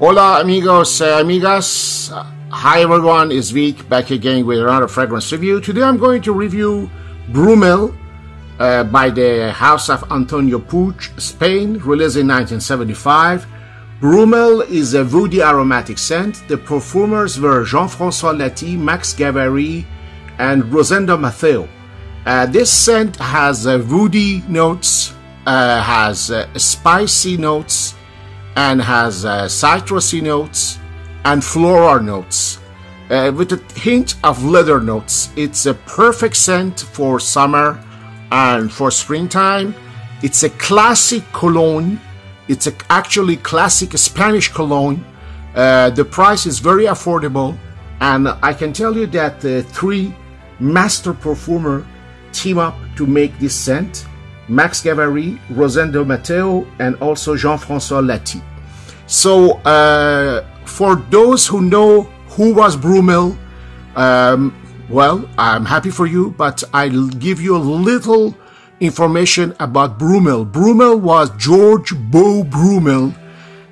Hola amigos, uh, amigas. Hi everyone, it's Vic back again with another fragrance review. Today I'm going to review Brummel uh, by the House of Antonio Puig, Spain, released in 1975. Brummel is a woody aromatic scent. The perfumers were Jean-François Latti, Max Gavarry, and Rosendo Mateu. Uh, this scent has uh, woody notes, uh, has uh, spicy notes, and has uh, citrusy notes and floral notes uh, with a hint of leather notes. It's a perfect scent for summer and for springtime. It's a classic cologne. It's a, actually classic Spanish cologne. Uh, the price is very affordable, and I can tell you that the three master perfumer team up to make this scent. Max Gavarry, Rosendo Mateu, and also Jean-François Latti. So, uh, for those who know who was Brummel, um, well, I'm happy for you, but I'll give you a little information about Brummel. Brummel was George Beau Brummel.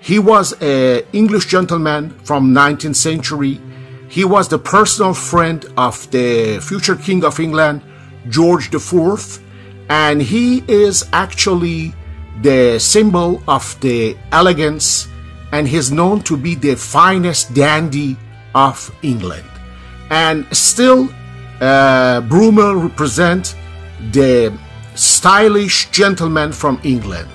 He was an English gentleman from 19th century. He was the personal friend of the future King of England, George IV, and he is actually the symbol of the elegance and he's known to be the finest dandy of England. And still, uh, Brummel represents the stylish gentleman from England.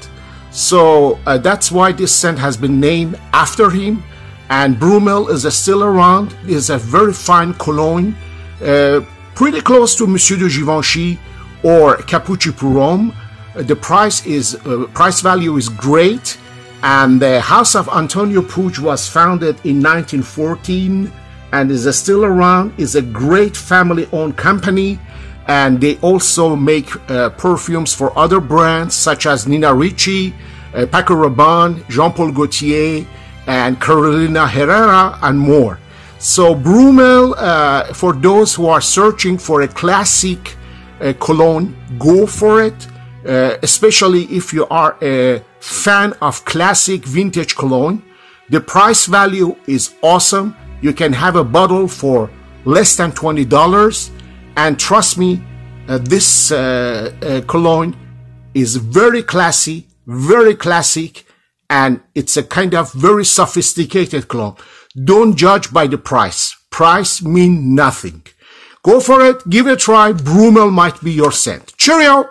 So uh, that's why this scent has been named after him. And Brummel is still around. is a very fine cologne, uh, pretty close to Monsieur de Givenchy or Capucci pour Homme. Uh, the price is uh, price value is great and the House of Antonio Puig was founded in 1914 and is still around. is a great family-owned company, and they also make uh, perfumes for other brands such as Nina Ricci, uh, Paco Rabanne, Jean-Paul Gaultier, and Carolina Herrera, and more. So Brummel, uh, for those who are searching for a classic uh, cologne, go for it. Uh, especially if you are a fan of classic vintage cologne. The price value is awesome. You can have a bottle for less than $20. And trust me, uh, this uh, uh, cologne is very classy, very classic, and it's a kind of very sophisticated cologne. Don't judge by the price. Price mean nothing. Go for it. Give it a try. Brummel might be your scent. Cheerio!